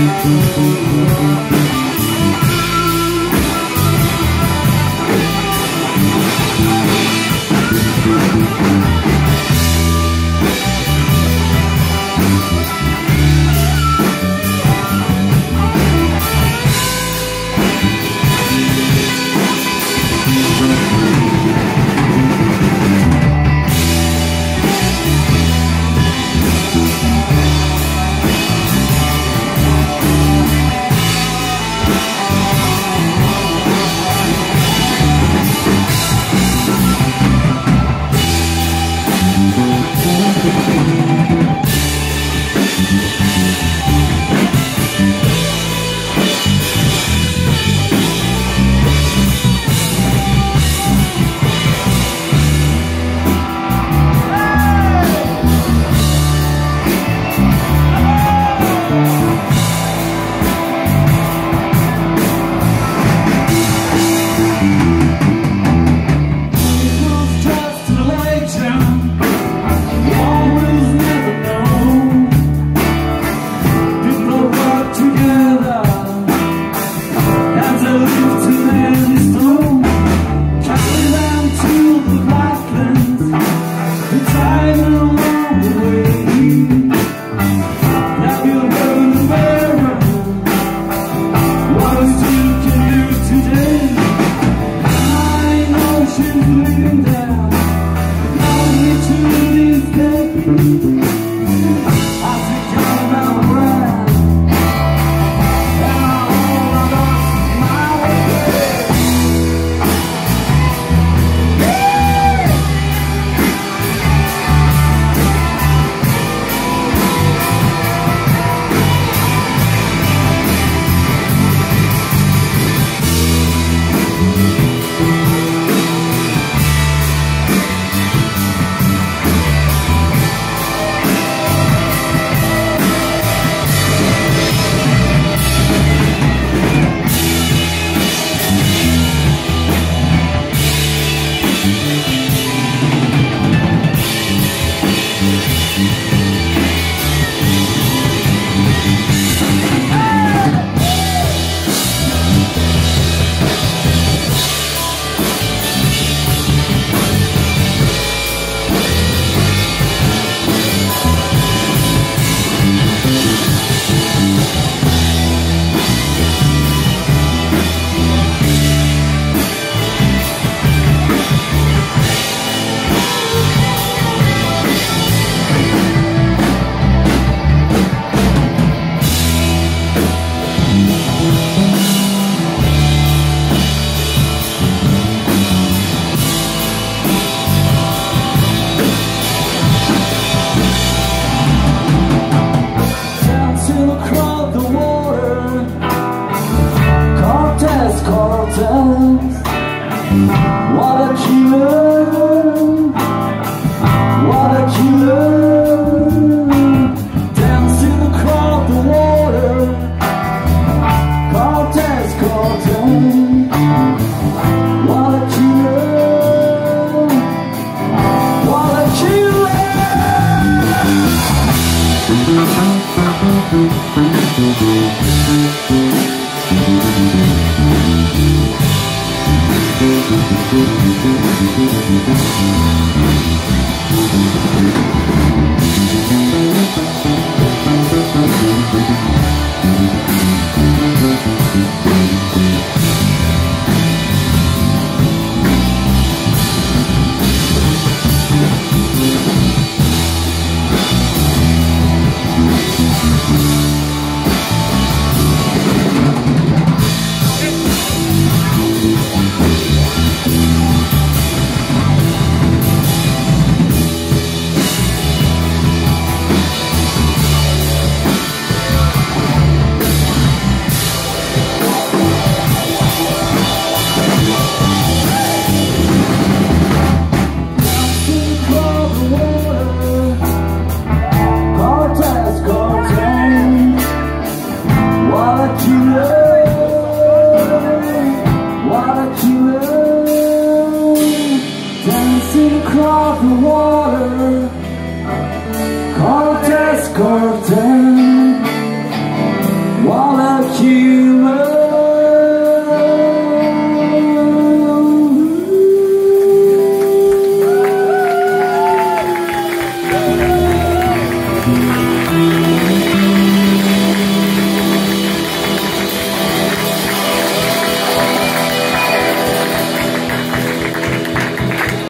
Thank